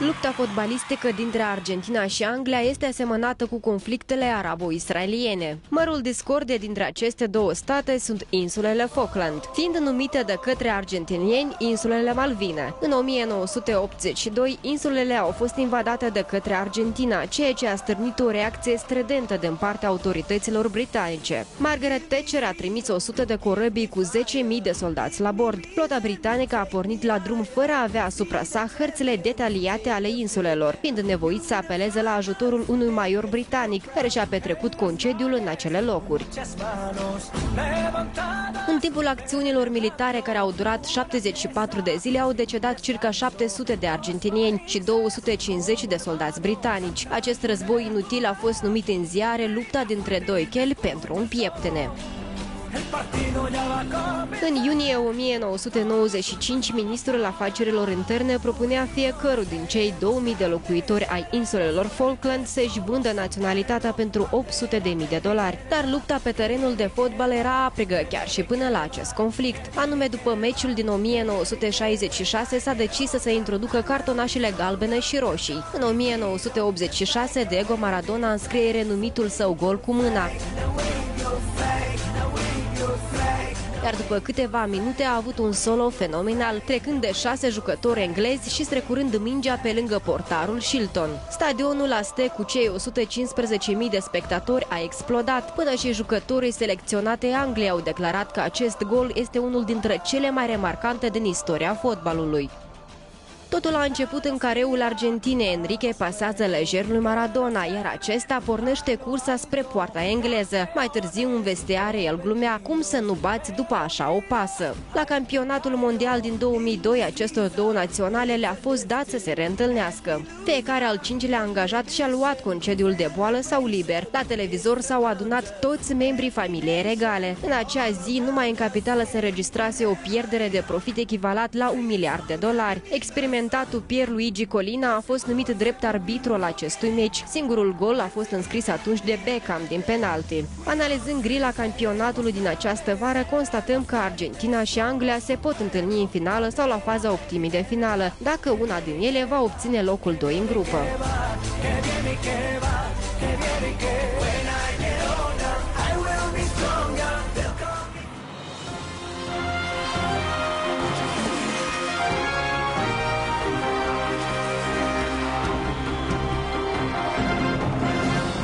Lupta fotbalistică dintre Argentina și Anglia este asemănată cu conflictele arabo-israeliene. Mărul discorde dintre aceste două state sunt insulele Falkland, fiind numite de către argentinieni insulele Malvine. În 1982, insulele au fost invadate de către Argentina, ceea ce a stârnit o reacție stredentă din partea autorităților britanice. Margaret Thatcher a trimis 100 de corăbii cu 10.000 de soldați la bord. Flota britanică a pornit la drum fără a avea asupra sa hărțile detaliate ale insulelor, fiind nevoit să apeleze la ajutorul unui major britanic, care și-a petrecut concediul în acele locuri. În timpul acțiunilor militare care au durat 74 de zile, au decedat circa 700 de argentinieni și 250 de soldați britanici. Acest război inutil a fost numit în ziare lupta dintre doi cheli pentru un pieptene. În iunie 1995, ministrul afacerilor interne propunea fiecărul din cei 2000 de locuitori ai insulelor Falkland să-și vândă naționalitatea pentru 800.000 de dolari. Dar lupta pe terenul de fotbal era aprigă chiar și până la acest conflict. Anume după meciul din 1966 s-a decis să se introducă cartonașele galbene și roșii. În 1986, Diego Maradona înscrie renumitul său gol cu mâna iar după câteva minute a avut un solo fenomenal, trecând de șase jucători englezi și strecurând mingea pe lângă portarul Shilton. Stadionul Aste cu cei 115.000 de spectatori a explodat, până și jucătorii selecționate Anglia au declarat că acest gol este unul dintre cele mai remarcante din istoria fotbalului. Totul a început în careul Argentinei. Enrique pasează lejer lui Maradona, iar acesta pornește cursa spre poarta engleză. Mai târziu, în vestiare, el glumea cum să nu bați după așa o pasă. La campionatul mondial din 2002, acestor două naționale le-a fost dat să se reîntâlnească. Fiecare al cincilea angajat și-a luat concediul de boală sau liber. La televizor s-au adunat toți membrii familiei regale. În acea zi, numai în capitală se înregistrase o pierdere de profit echivalat la un miliard de dolari. Experiment experimentatul Pierluigi Colina a fost numit drept arbitru al acestui meci. Singurul gol a fost înscris atunci de Beckham din penalti. Analizând grila campionatului din această vară, constatăm că Argentina și Anglia se pot întâlni în finală sau la faza optimii de finală, dacă una din ele va obține locul 2 în grupă.